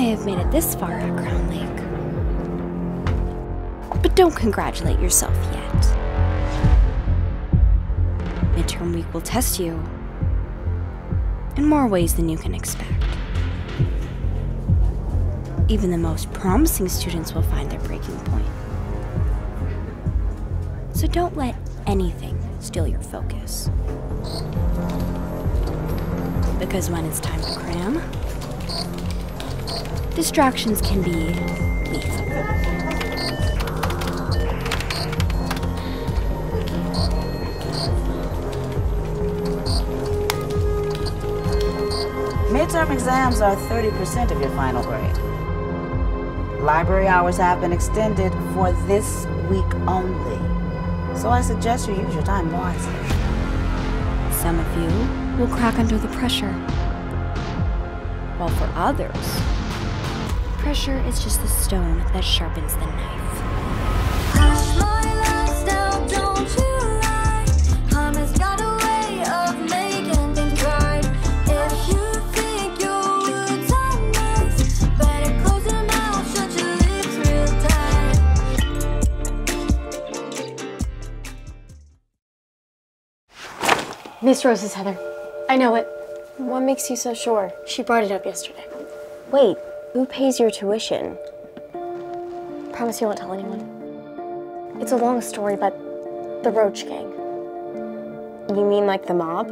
may have made it this far at Crown Lake. But don't congratulate yourself yet. Midterm week will test you in more ways than you can expect. Even the most promising students will find their breaking point. So don't let anything steal your focus. Because when it's time to cram, distractions can be lethal. Midterm exams are 30% of your final grade. Library hours have been extended for this week only. So I suggest you use your time wisely. Some of you will crack under the pressure, while for others, pressure is just the stone that sharpens the knife. Miss Rose is Heather. I know it. What makes you so sure? She brought it up yesterday. Wait, who pays your tuition? Promise you won't tell anyone. It's a long story, but the Roach Gang. You mean like the mob?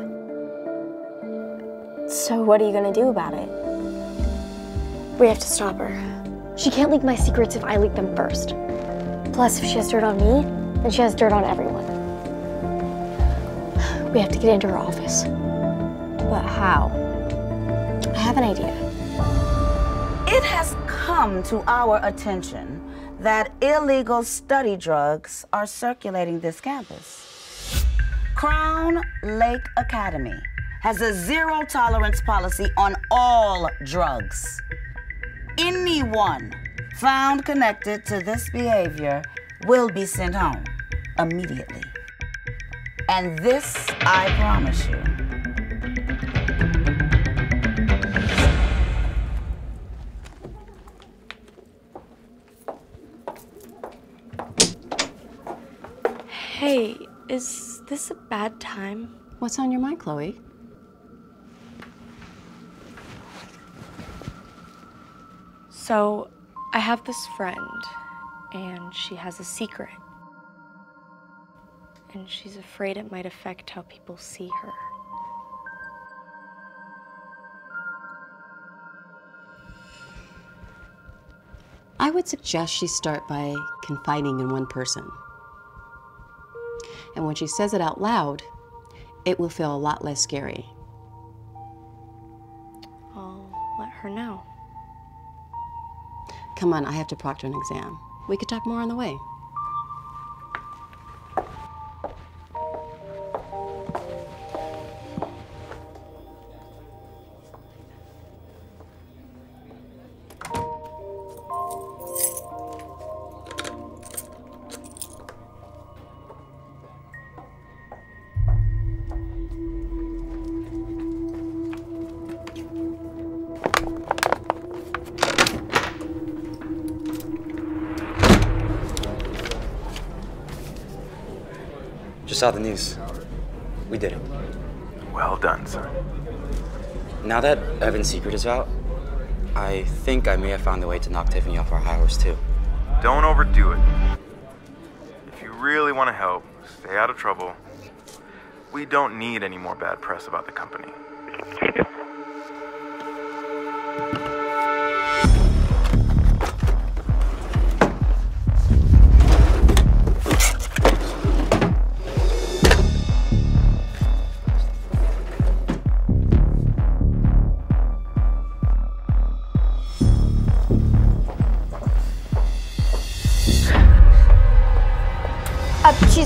So what are you gonna do about it? We have to stop her. She can't leak my secrets if I leak them first. Plus, if she has dirt on me, then she has dirt on everyone. We have to get into her office. But how? I have an idea. It has come to our attention that illegal study drugs are circulating this campus. Crown Lake Academy has a zero tolerance policy on all drugs. Anyone found connected to this behavior will be sent home immediately. And this I promise you. Hey, is this a bad time? What's on your mind, Chloe? So, I have this friend, and she has a secret. And she's afraid it might affect how people see her. I would suggest she start by confiding in one person. And when she says it out loud, it will feel a lot less scary. I'll let her know. Come on, I have to proctor an exam. We could talk more on the way. Saw the news. We did it. Well done, son. Now that Evan's secret is out, I think I may have found a way to knock Tiffany off our high horse too. Don't overdo it. If you really want to help, stay out of trouble. We don't need any more bad press about the company.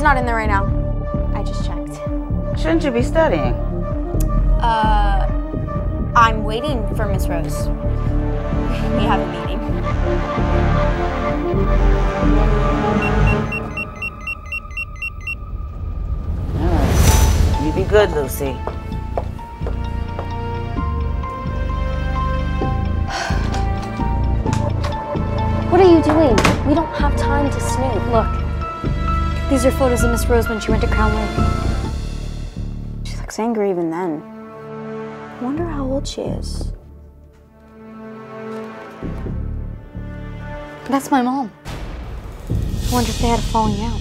She's not in there right now. I just checked. Shouldn't you be studying? Uh, I'm waiting for Miss Rose. We have a meeting. All right. You be good, Lucy. What are you doing? We don't have time to snoop. Look, these are photos of Miss Rose when she went to Crown Lake. She looks angry even then. I wonder how old she is. That's my mom. I wonder if they had a falling out.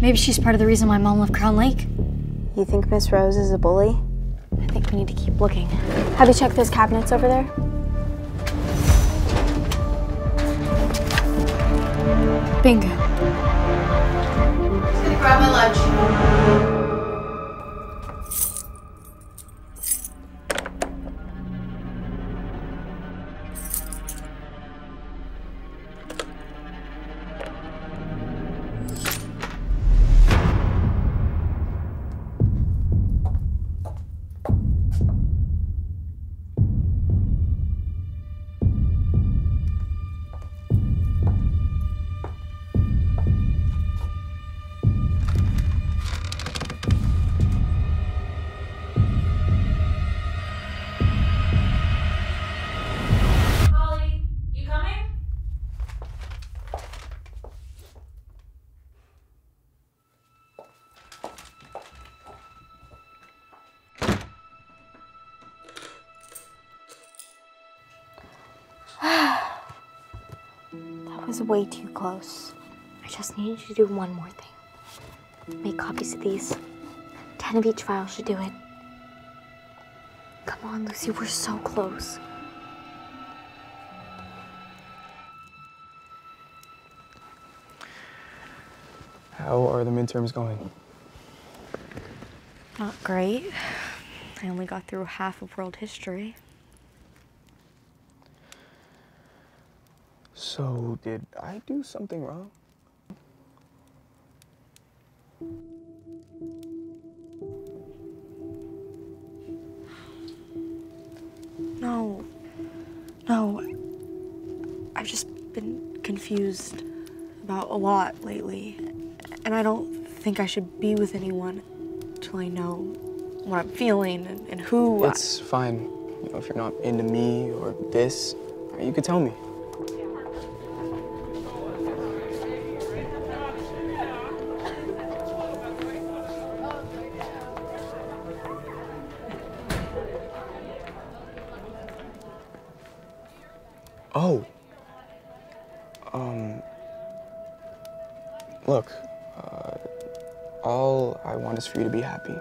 Maybe she's part of the reason my mom left Crown Lake. You think Miss Rose is a bully? I think we need to keep looking. Have you checked those cabinets over there? Bingo. Grab my lunch. Was way too close. I just need you to do one more thing. Make copies of these. Ten of each file should do it. Come on, Lucy, we're so close. How are the midterms going? Not great. I only got through half of world history. So, did I do something wrong? No. No. I've just been confused about a lot lately. And I don't think I should be with anyone until I know what I'm feeling and, and who. I- It's fine. You know, if you're not into me or this, you could tell me. For you to be happy.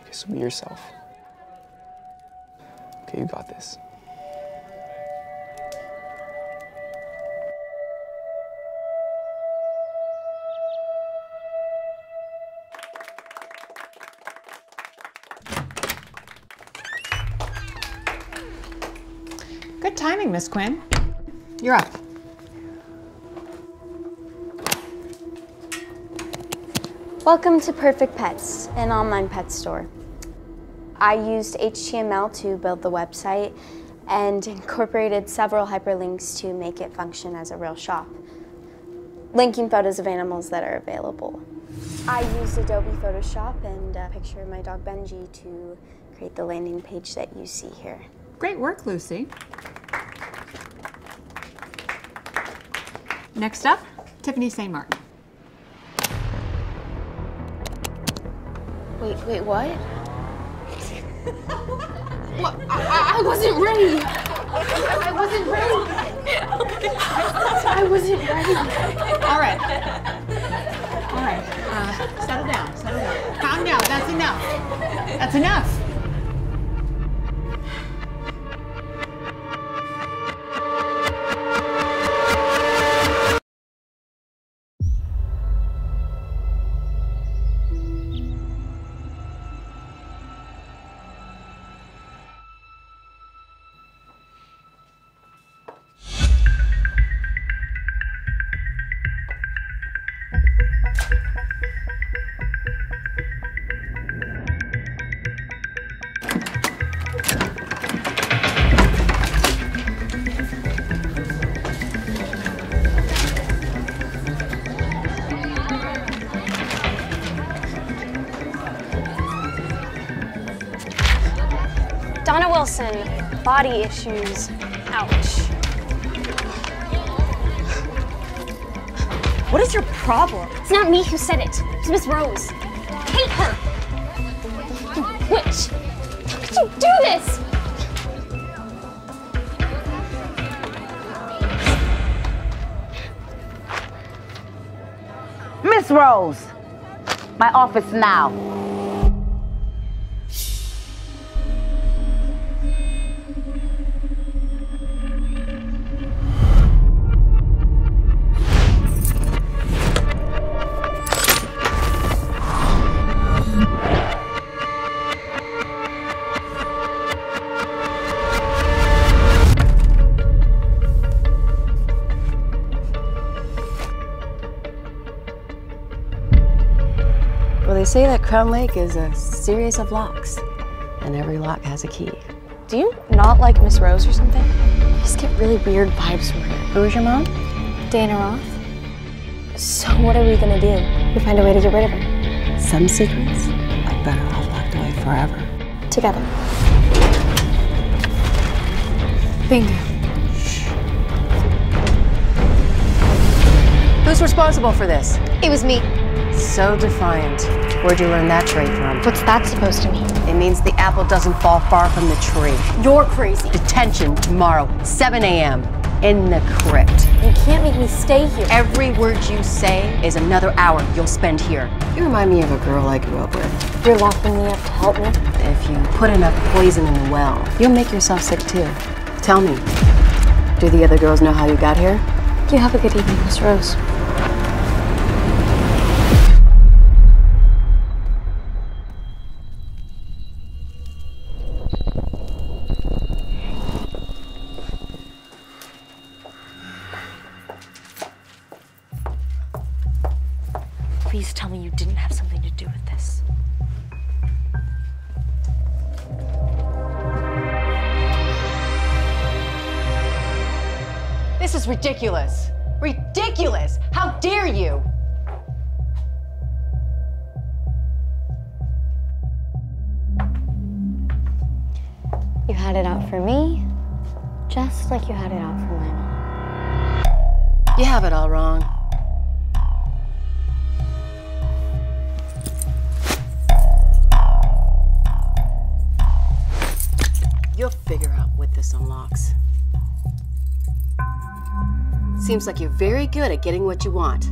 Okay, so be yourself. Okay, you got this. Good timing, Miss Quinn. You're up. Welcome to Perfect Pets, an online pet store. I used HTML to build the website and incorporated several hyperlinks to make it function as a real shop, linking photos of animals that are available. I used Adobe Photoshop and a picture of my dog Benji to create the landing page that you see here. Great work, Lucy. Next up, Tiffany St. Martin. Wait, wait, what? What? I, I wasn't ready. I wasn't ready. I wasn't ready. All right. All right. Uh, settle down. Settle down. Calm down. That's enough. That's enough. Donna Wilson, body issues, Ouch. What is your problem? It's not me who said it. It's Miss Rose. I hate her. You witch. How could you do this? Miss Rose, my office now. Well, they say that Crown Lake is a series of locks, and every lock has a key. Do you not like Miss Rose or something? I just get really weird vibes from her. Who is your mom? Dana Roth. So what are we gonna do? We find a way to get rid of her. Some secrets are better off locked away forever. Together. Bingo. Who's responsible for this? It was me. So defiant. Where'd you learn that trait from? What's that supposed to mean? It means the apple doesn't fall far from the tree. You're crazy. Detention tomorrow, 7 a.m. in the crypt. You can't make me stay here. Every word you say is another hour you'll spend here. You remind me of a girl I grew up with. You're locking me up to help me? If you put enough poison in the well, you'll make yourself sick too. Tell me, do the other girls know how you got here? You have a good evening, Miss Rose. Please tell me you didn't have something to do with this. This is ridiculous. Ridiculous! How dare you! You had it out for me, just like you had it out for my mom. You have it all wrong. You'll figure out what this unlocks. Seems like you're very good at getting what you want.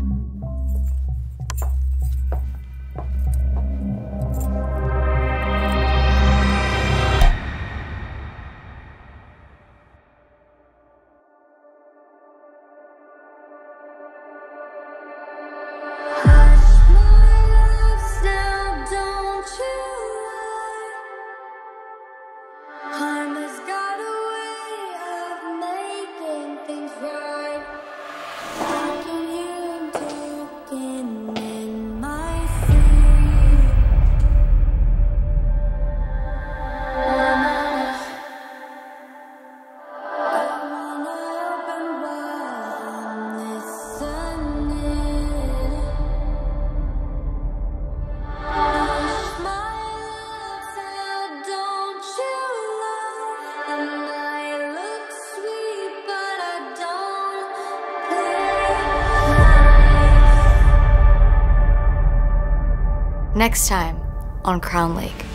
Next time on Crown Lake.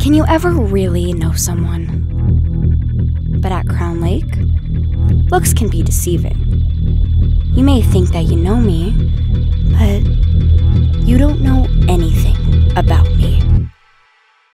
Can you ever really know someone? But at Crown Lake, looks can be deceiving. You may think that you know me, but you don't know anything about me.